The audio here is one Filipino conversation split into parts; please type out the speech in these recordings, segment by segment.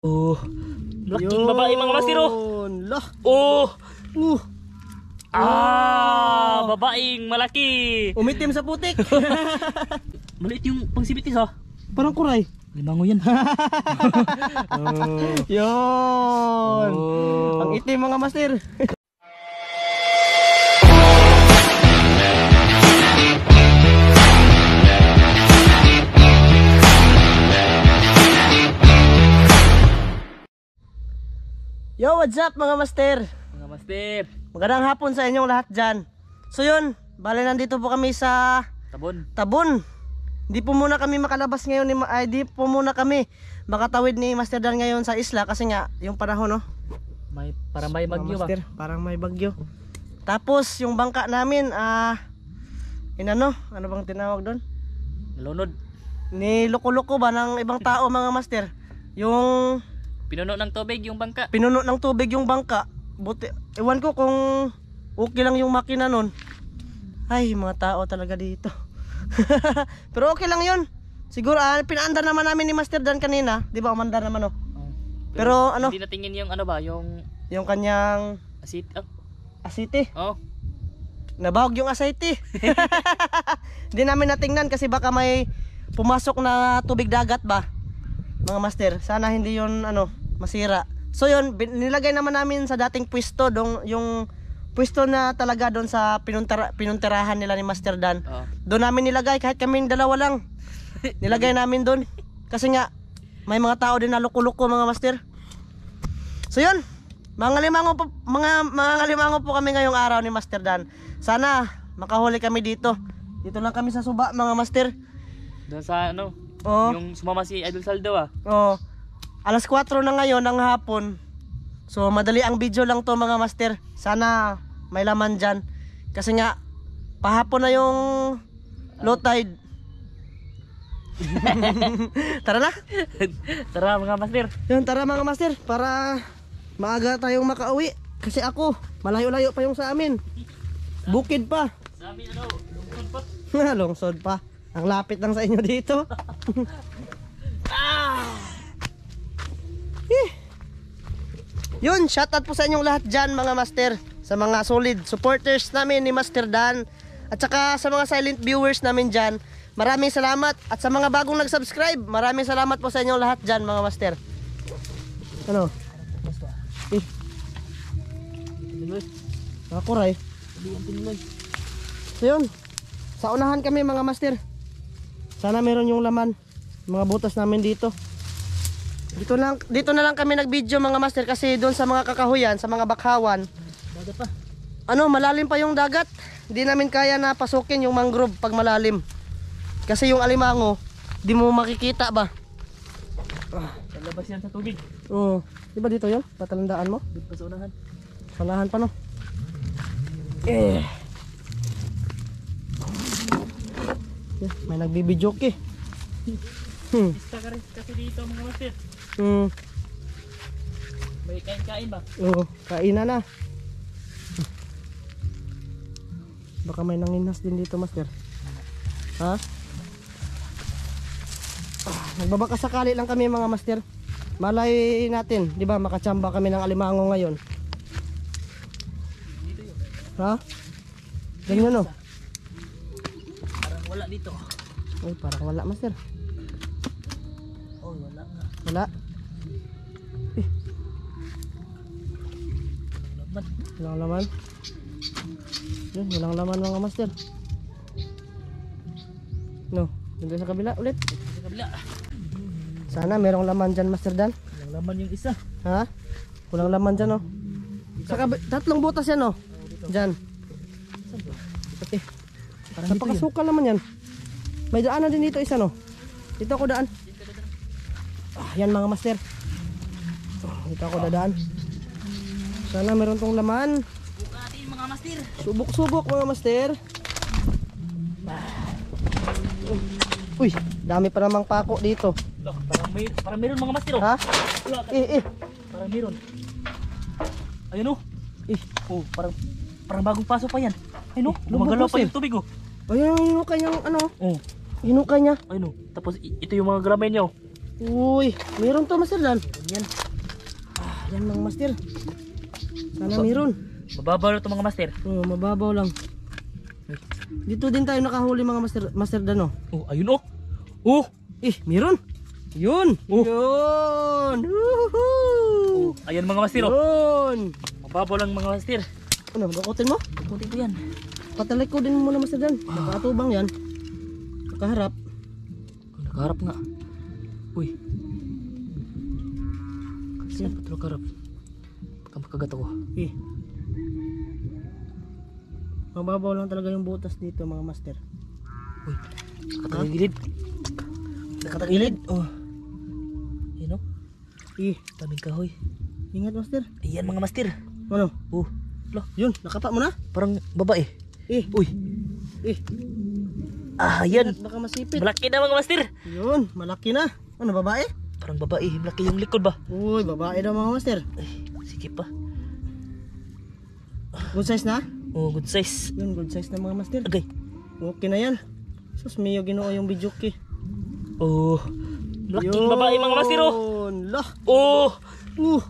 Oh. Laking babae mga master oh. Lah. Oh. Uh. Ah, babaeng malaki. Umitim sa putik. Maliit yung pangsibitis ha. Parang kuray. Limango yan. Yun. Oh. Ang itim mga master. Yo, what's up mga master? Mga master. Magandang hapon sa inyong lahat dyan. So yun, bale nandito po kami sa Tabon. Tabon. Di po muna kami makalabas ngayon ni ay di po muna kami makatawid ni Master Dan ngayon sa isla kasi nga yung panahon no. May parang may bagyo ba? Master, parang may bagyo. Tapos yung bangka namin ah inano, ano bang tinawag doon? Nalunod. Ni loko-loko ba ng ibang tao mga master? Yung Pinuno ng tubig yung bangka. pinuno ng tubig yung bangka. Buti, ewan ko kung okay lang yung makina nun. Ay, mga tao talaga dito. Pero okay lang yun. Siguro, ah, pinaandar naman namin ni Master Dan kanina. Di ba, umandar naman oh. Oh. Pero ano, Hindi natingin yung ano ba, yung yung kanyang asit. Oh. asite. oh. Nabahog yung asite. Hindi namin natingnan kasi baka may pumasok na tubig dagat ba? Mga master, sana hindi yun ano, masira. So yun, nilagay naman namin sa dating pwesto dong yung pwesto na talaga doon sa pinuntara, pinuntirahan nila ni Master Dan. Oh. Doon namin nilagay kahit kaming dalawa lang. Nilagay namin doon kasi nga may mga tao din na loko-loko mga master. So yun, mga limango po, mga mga limango po kami ngayong araw ni Master Dan. Sana makahuli kami dito. Dito lang kami sa suba mga master. Doon sa ano, Oh, yung sumama si Idol Saldo ah. oh. Alas 4 na ngayon ng hapon. So madali ang video lang to mga master. Sana may laman dyan. Kasi nga pahapon na yung low tide. Tara na. Tara mga master. Yun, tara mga master, para maaga tayong makauwi. Kasi ako, malayo-layo pa yung sa amin. Bukid pa. Sa amin ano, lungkot pa. Lungsod pa. Ang lapit lang sa inyo dito. Yun, shoutout po sa inyong lahat dyan mga master. Sa mga solid supporters namin ni Master Dan. At saka sa mga silent viewers namin dyan. Maraming salamat. At sa mga bagong nag-subscribe, maraming salamat po sa inyong lahat dyan mga master. Ano? Eh, ang tinuloy. So yun, sa unahan kami mga master. Sana meron yung laman. Mga butas namin dito. Dito lang dito na lang kami nag-video mga master kasi doon sa mga kakahuyan, sa mga bakhawan, Dagat pa. ano, malalim pa yung dagat. Hindi namin kaya na pasukin yung mangrove pag malalim. Kasi yung alimango, di mo makikita ba? Lalabas yan sa tubig. Oo. Di ba dito yun? Patalandaan mo? Dito pa sa unahan. Sanahan pa no? Eh. Yeah, may nagbibijoke eh. Hmm. Pista ka rin kasi dito mga master. Hmm. May kain-kain ba? Oo, kainan na. Baka may nanginas din dito, master. Ha? Nagbabaka sakali lang kami mga master. Malay natin, di ba, makachamba kami ng alimango ngayon. Dito yun. Ha? Ganyan no? Parang wala dito. Ay, parang wala, master. Oh, wala nga. Wala. Walang laman. Yun, walang laman mga master. No, dito sa kabila ulit. Sa kabila. Sana merong laman dyan, Master Dan. Walang laman yung isa. Ha? Walang laman dyan, oh. Sa kabi- tatlong butas yan, oh. Dyan. Okay. Parang Sa pakasukan naman yan. May daanan din dito isa, no? Dito ako daan. Ah, yan mga master. Oh, dito ako dadaan. Sana meron tong laman. Bukatin mga master. Subok-subok mga master. Uy, dami pa namang pako dito. Look, parang may parang meron mga master. oh. Ha? Ka. Eh, eh. Parang meron. Ayun oh. Eh, Oh, parang parang bagong paso pa yan. Ayun oh, gumagalaw boss pa eh. yung tubig oh. ayun yung hinukay niyang ano, Oh, hinukay niya. ayun oh. Tapos ito yung mga galamay niya oh. Uy, meron to Master Dan. Yan. Ah, yan mga Master. Sana meron. Mababaw na ito mga master. Oh, mababaw lang. Dito din tayo nakahuli mga Master, Master Dan oh. Oh, ayun oh. Oh. Eh, meron. Yun. Oh. Yun. Oh, Woohoo. ayan mga master oh. Yun. Mababaw lang mga master. Ano, bakutin mo? Kunti ko yan. Patalik ko din muna Master Dan. Nakatubang yan. Nakaharap. Oh, nakaharap nga. Uy. Saan pa ito nakaharap? Makagat ako. Eh. Mababaw lang talaga yung butas dito mga Master. Uy. Nakatagilid. Nakatagilid. Oh. Ayun oh. Eh, Daming kahoy. ingat Master. Ayan mga master. Ano? Oh. Lo, Yun, nakapa mo na? parang babae. Eh, Uy. eh. Ah, ayan. Baka masipit. Malaki na mga master. Yun, malaki na. Ano, babae? Parang babae. Malaki yung likod ba? Uy, babae daw mga master. Ay, sige pa. Good size na? Oh, good size. Yun, good size na mga master. Agay. Okay na yan. Sus, miyo ginoo yung bijuki. Oh. Malaking babae mga master oh. Yun, lah. Oh. Uh,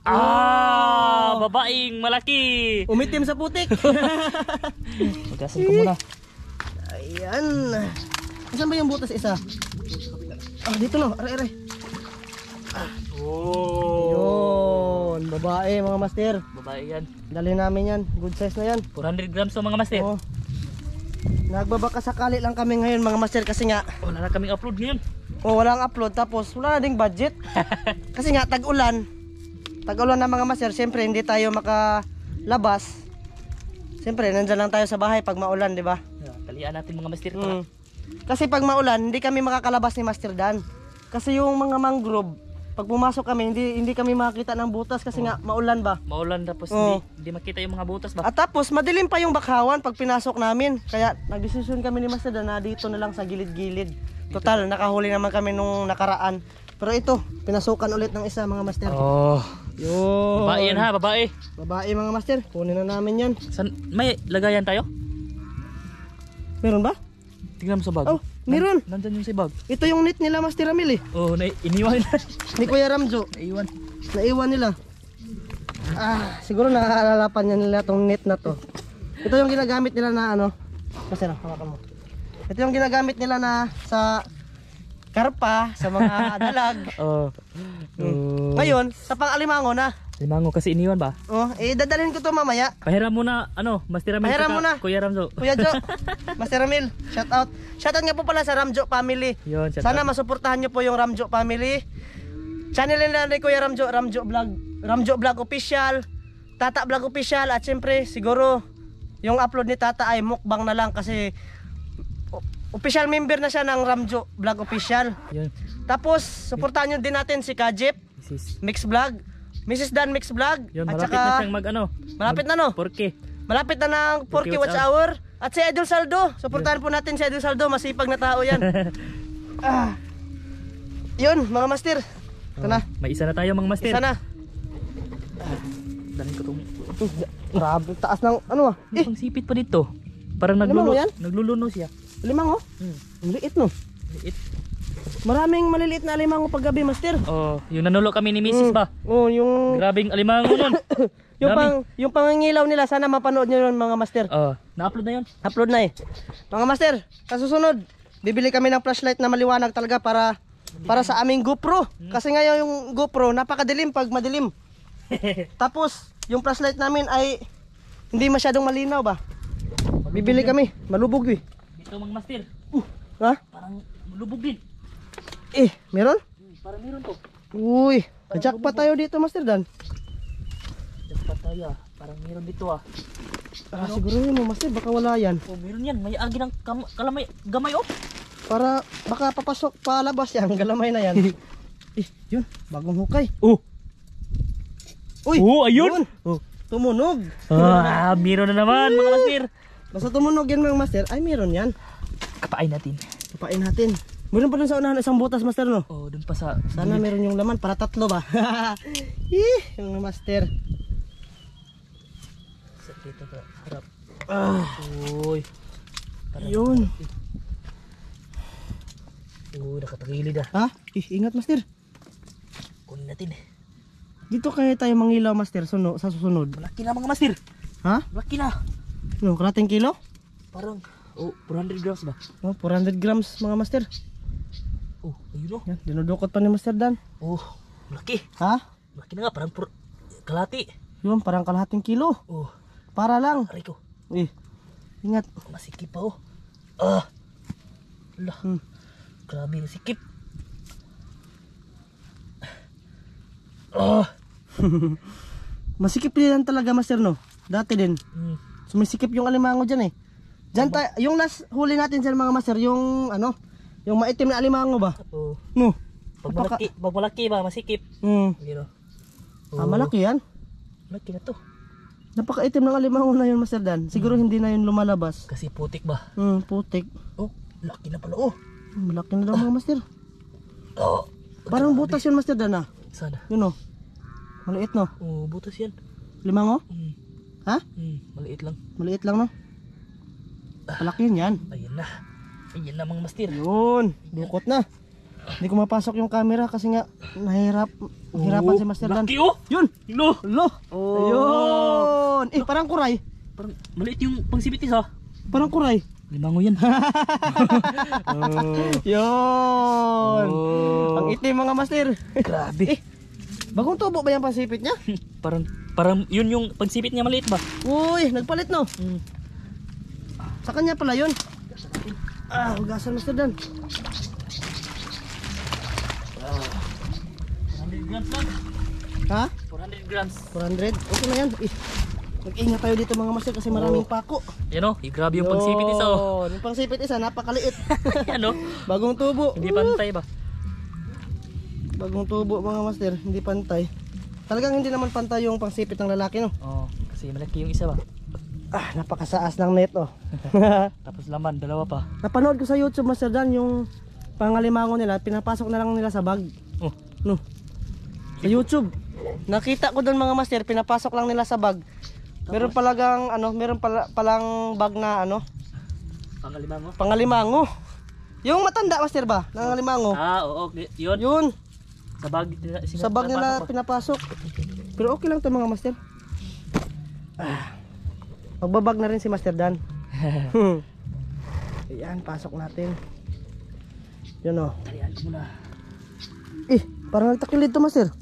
Ah, babaeng malaki. umitim sa putik. Magasan ko muna. Ayan. Saan ba yung butas isa? Ah, dito no. Are, are. Oh. Yun, babae mga master. Babae yan. Dali namin yan. Good size na yan. 400 grams to mga master. Oo. Nagbabaka sakali lang kami ngayon mga master kasi nga Wala na kaming upload ngayon. oh, walang upload tapos wala na ding budget. kasi nga tag-ulan. Tag-ulan na mga master, siyempre hindi tayo makalabas. Siyempre nandyan lang tayo sa bahay pag maulan, di ba? Yeah, Talian natin mga master. Mm. Kasi pag maulan, hindi kami makakalabas ni Master Dan. Kasi yung mga mangrove, pag pumasok kami, hindi hindi kami makakita ng butas kasi nga maulan ba. Maulan tapos Oo. hindi, hindi makita yung mga butas ba? At tapos, madilim pa yung bakhawan pag pinasok namin. Kaya nagdesisyon kami ni Master Dan na dito na lang sa gilid-gilid. Total, nakahuli naman kami nung nakaraan. Pero ito, pinasukan ulit ng isa mga master. Oh. Yun. Babae yan ha, babae. Babae mga master. Kunin na namin yan. San, may lagayan tayo? Meron ba? Tingnan mo sa bag. Oh, meron. Nandyan yung sa bag. Ito yung net nila Master Ramil eh. Oh, na iniwan na. Ni Kuya Ramjo. Naiwan. Naiwan nila. Ah, siguro nakaalalapan niya nila tong net na to. Ito yung ginagamit nila na ano. Na, hawakan mo. Ito yung ginagamit nila na sa karpa, sa mga dalag. Oh. Oh. Ngayon, sa pang-alimango na. Limango kasi iniwan ba? Oh, eh dadalhin ko to mamaya. Pahiram mo na, ano, Master Ramil. Pahiram tsaka mo na. Kuya Ramzo. Kuya Jo, Master Ramil, shout out. Shout out nga po pala sa Ramjo family. Yun, shout Sana out. masuportahan niyo po yung Ramjo family. Channel nila ni Kuya Ramjo, Ramjo Vlog, Ramjo Vlog Official, Tata Vlog Official at syempre siguro yung upload ni Tata ay mukbang na lang kasi official member na siya ng Ramjo Vlog Official. Yun. Tapos suportahan niyo din natin si Kajip Mix Vlog, Mrs. Dan Mix Vlog yun, at malapit saka na siyang mag, ano, malapit na no. porke. Malapit na ng 4K watch hour. At si Idol Saldo. Suportahan po natin si Idol Saldo. Masipag na tao yan. ah. Yun, mga master. Ito na. May isa na tayo mga master. Isa na. Dalhin ko itong... Grabe, taas ng ano ah. Eh, Ang sipit pa dito. Parang Alam mo naglulu yan? nagluluno siya. limang oh. Hmm. Ang liit no. Liit. Maraming maliliit na alimango paggabi, master. Oh, yung nanulo kami ni Mrs. ba? Oh, yung Grabing alimango nun. yung Dami. pang yung pangingilaw nila sana mapanood niyo yun mga master. Oh, na-upload na yun. Upload na eh. Mga master, kasusunod, bibili kami ng flashlight na maliwanag talaga para para sa aming GoPro. Kasi ngayon yung GoPro napakadilim pag madilim. Tapos, yung flashlight namin ay hindi masyadong malinaw ba? Bibili kami, malubog eh. Dito mga master. Uh, ha? Parang lubog din. Eh, meron? Hmm, Parang meron to. Uy, jackpot tayo dito, Master Dan. Dapat tayo ah. Parang meron dito ah. Ah, siguro yun mo, Master, baka wala yan. Oh, meron yan. May agi ng kalamay, gamay oh. Para baka papasok palabas yan, galamay na yan. eh, yun, bagong hukay. Oh. Uy, Oh, ayun. yun, Oh. tumunog. Ah, meron na naman mga master. Basta tumunog yan mga master, ay meron yan. Kapain natin. Papain natin. Meron pa dun sa unahan isang butas master no? Oh, dun pa sa Sana meron yung laman para tatlo ba? Ih, yung master. sa dito sa harap. Ah, Uy. Yun. Oo, nakatagilid ah. Ha? Eh, ingat master. Kunin natin eh. Dito kaya tayo mangilaw master suno, sa susunod. Malaki na mga master. Ha? Malaki na. No, karating kilo? Parang, oh, 400 grams ba? Oh, 400 grams mga master. Oh, ayun oh. Yan, dinudukot pa ni Master Dan. Oh, malaki. Ha? Malaki na nga, parang pur kalati. Yun, parang kalahating kilo. Oh, Para lang. aray ko. Eh, ingat. Masikip pa oh. Ah. Lah, Hmm. grabe yung sikip. Ah. Masikip din talaga Master no. Dati din. Hmm. Sumisikip yung alimango dyan eh. Dyan tayo, yung last huli natin sa mga master, yung ano, yung maitim na alimango ba? Oh, No. pag Napaka- malaki, pag malaki ba, masikip. Hmm. Yun oh. Ah, malaki yan. Malaki na to. Napakaitim ng alimango na yun, Master Dan. Siguro hindi na yun lumalabas. Kasi putik ba? Hmm, putik. Oh, laki na pala oh. Hmm, Malaki na daw mga master. Oh, Parang butas yun, Master Dan ah. sana. Yun oh. Maliit no. Oh, butas yan. Limango? Hmm. Ha? Hmm, maliit lang. Maliit lang no. Malaki yun yan. Ayan na. Ayan mga master. Yun, dukot na. Hindi ko mapasok yung camera kasi nga nahirap, hirapan si Master Dan. Laki oh. Yun! Lo. Lo! Oh. Ayun! Eh, parang kuray. Parang maliit yung pangsibitis ha. Parang kuray. Limango yan. Yun! Oh. Ang itim mga master. Grabe. Eh, bagong tubo ba yung pasipit niya? parang parang yun yung pagsipit niya maliit ba? Uy, nagpalit no. Hmm. Sa kanya pala yun. Ah, hugasan Master Dan. 400 grams lang. Ha? 400 grams. 400? Okay na yan. Eh, mag-ingat tayo dito mga master kasi maraming pako. Yan eh, grabe yung pagsipit isa oh. Yun, Yung pangsipit isa, napakaliit. Yan oh. Bagong tubo. Hindi pantay ba? Bagong tubo mga master, hindi pantay. Talagang hindi naman pantay yung pangsipit ng lalaki no. Oh, kasi malaki yung isa ba? Ah, napakasaas ng net oh. Tapos laman, dalawa pa. Napanood ko sa YouTube Master Dan yung pangalimango nila, pinapasok na lang nila sa bag. Oh, No. Sa YouTube. Nakita ko doon mga master, pinapasok lang nila sa bag. Meron palagang ano, meron pala, palang bag na ano, pangalima mo. pangalimango. Yung matanda master ba? Nangalimango. Ah, oo, okay. yun. Yun, Sa bag nila. sa bag nila pinapasok. Pero okay lang to mga master. Ah. Magbabag na rin si Master Dan. Hmm. Ayan, pasok natin. Yun oh. Talian ko muna. Eh, parang nagtakilid to master.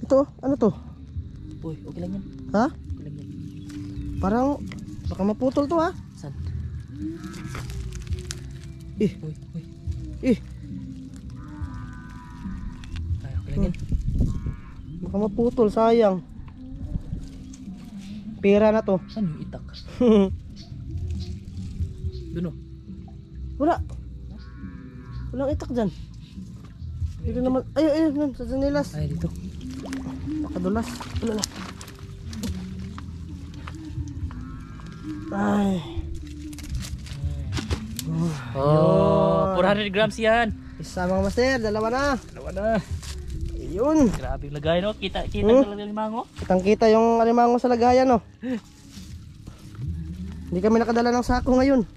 Ito, oh. ano to? Uy, okay lang yan. Ha? Okay lang yan. Parang baka maputol to ha. Saan? Eh, Uy, uy. eh, Ay, okay lang yan. baka maputol, sayang. Pera na to. Saan yung itak? Doon oh. Wala. Walang itak dyan. Dito naman. Ay, ay, ay, sa sanilas. Ay, dito. Nakadulas. Wala na. Ay. Oh, 400 grams yan. Isa mga master, dalawa na. Dalawa na. Ayun. Grabe yung lagay no. Kita, kita Hmm? talaga yung mango. Kitang kita yung alimango sa lagayan, no. Hindi kami nakadala ng sako ngayon.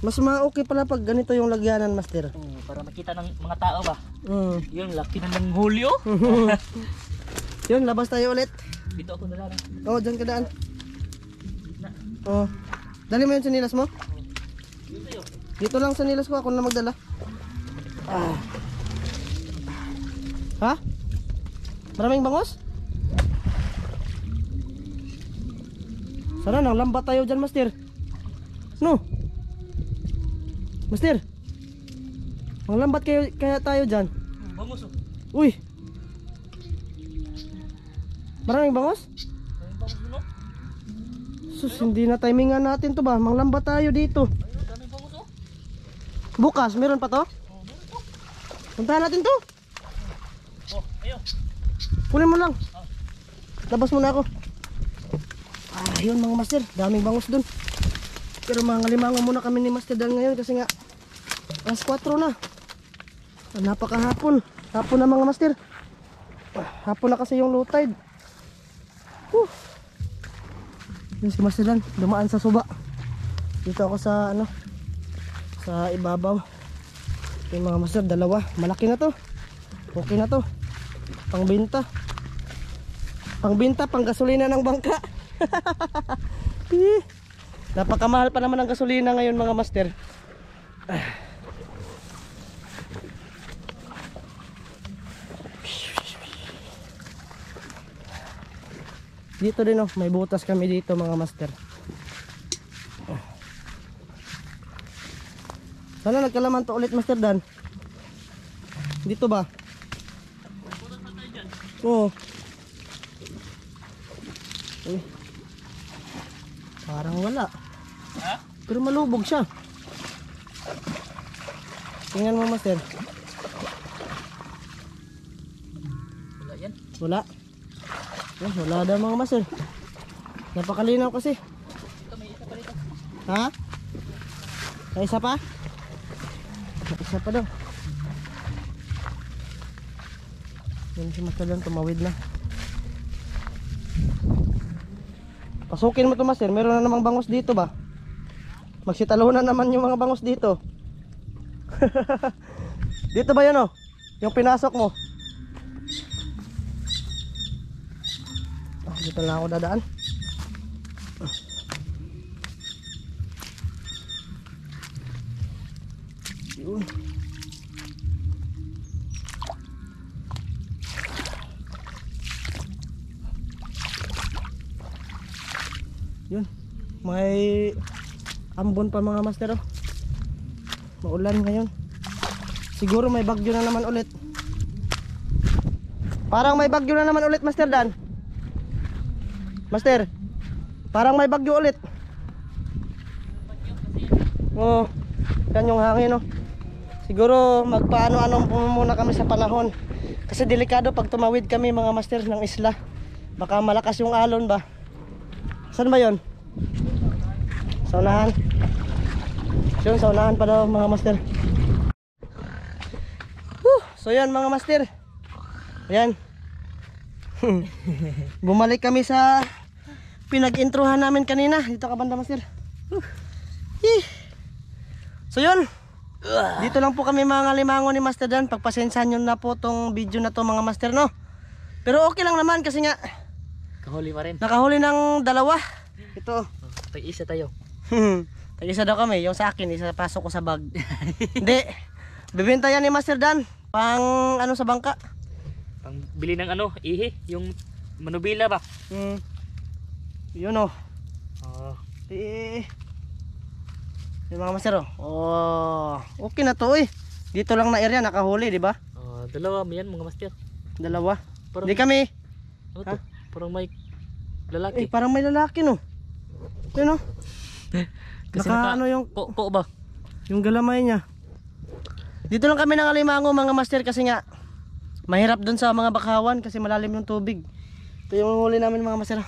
Mas ma-okay pala pag ganito yung lagyanan, master. Oh, para makita ng mga tao ba. Mm. Yung laki na ng hulyo. Yun, labas tayo ulit. dito ako nala. Oo, oh, dyan ka daan. Oo. Oh. Dali mo yung sinilas mo? Dito yun. Dito lang sa nilas ko, ako na magdala. Ah. Ha? Maraming bangos? Sana nang lambat tayo dyan, master. No? Master? Ang lambat kayo, kaya tayo dyan. Bangus oh. Uy! Maraming bangos? Bangus dun oh. Sus, hindi na timingan natin to ba? Manglambat tayo dito. Oh. Bukas, meron pa to? Oh, to. Puntahan natin to. Kunin mo lang. Labas muna ako. Ah, mga master. Daming bangus dun. Pero mga limango muna kami ni Master Dan ngayon kasi nga alas 4 na. Ah, napakahapon. Hapon na mga master. Ah, hapon na kasi yung low tide. Whew. Yun si Master Dan. Dumaan sa suba. Dito ako sa ano sa ibabaw. Yung mga master, dalawa. Malaki na to. Okay na to. Pangbenta. Pangbenta, pang gasolina ng bangka. Napakamahal pa naman ang gasolina ngayon mga master. Dito din oh, may butas kami dito mga master. Sana nagkalaman to ulit Master Dan. Dito ba? Oo. Eh. Parang wala. Ha? Malubog siya. Tingnan mo Master. Wala yan. Wala. Eh, wala daw mga Master. Napakalinaw kasi. Ito, may isa pa rito. Ha? May isa pa? May isa pa daw. Yan si Master Dan, tumawid na. Pasukin mo to Master, meron na namang bangos dito ba? Magsitalo na naman yung mga bangos dito. dito ba yun oh? Yung pinasok mo? Ah, dito lang ako dadaan. Yun. Yun. May ambon pa mga master oh. Maulan ngayon. Siguro may bagyo na naman ulit. Parang may bagyo na naman ulit, Master Dan. Master, parang may bagyo ulit. Oo. yan yung hangin, no. Siguro magpaano-ano muna kami sa panahon. Kasi delikado pag tumawid kami mga master ng isla. Baka malakas yung alon ba. Saan ba yon? Sa unahan. Yun, sa unahan pa daw mga master. Whew, so yan mga master. Ayan. Bumalik kami sa pinag-introhan namin kanina. Dito ka banda master. So yun. Dito lang po kami mga limango ni Master Dan. Pagpasensyahan nyo na po tong video na to mga master no. Pero okay lang naman kasi nga Kahuli pa rin. nakahuli ng dalawa. Ito. Tag-isa tayo. Tag-isa daw kami. Yung sa akin, isa pasok ko sa bag. Hindi. Bibenta yan ni Master Dan. Pang ano sa bangka. Pang bili ng ano, ihi. Yung manubila ba? Hmm. Yun oh. Oh. Eh. Yung mga master oh. Oh. Okay na to eh. Dito lang na area nakahuli, di ba? oh dalawa yan mga master. Dalawa. Parang, Di kami. ano to? Parang may Eh, lalaki. parang may lalaki no. Yun oh. Kasi Naka, naka, ano yung po, po ba? yung galamay niya. Dito lang kami nangalimango mga master kasi nga mahirap dun sa mga bakawan kasi malalim yung tubig. Ito yung huli namin mga master.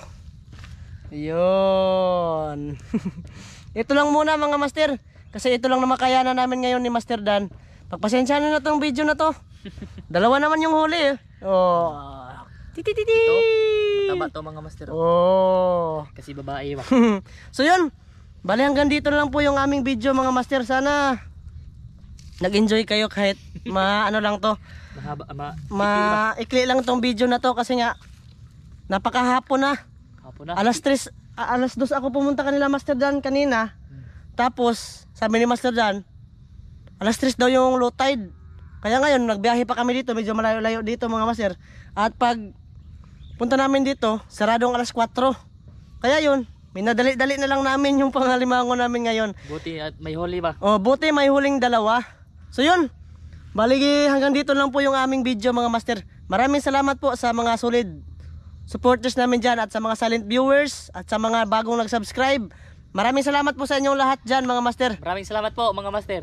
Ayun. ito lang muna mga master. Kasi ito lang na makayanan namin ngayon ni Master Dan. Pagpasensya na tong video na to. Dalawa naman yung huli eh. Oh. Titititi. Ito, mataba to mga master. Oh. Kasi babae ba? so yun. Bali hanggang dito lang po yung aming video mga master. Sana nag-enjoy kayo kahit ma ano lang to. Mahaba, ama, Maikli lang tong video na to kasi nga napakahapon na. Hapon na. Alas 3, ah, alas 2 ako pumunta kanila Master Dan kanina. Tapos sabi ni Master Dan, alas 3 daw yung low tide. Kaya ngayon nagbiyahe pa kami dito, medyo malayo-layo dito mga master. At pag punta namin dito, saradong alas 4. Kaya yun, minadali-dali na lang namin yung pangalimango namin ngayon. Buti at may huli ba? Oh, buti may huling dalawa. So yun. Baligi hanggang dito lang po yung aming video mga master. Maraming salamat po sa mga solid supporters namin dyan at sa mga silent viewers at sa mga bagong nag-subscribe. Maraming salamat po sa inyong lahat dyan mga master. Maraming salamat po mga master.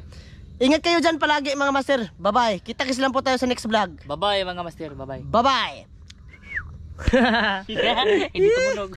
Ingat kayo dyan palagi mga master. Bye-bye. Kita-kits lang po tayo sa next vlog. Bye-bye mga master. Bye-bye. Bye-bye. Hindi tumunog.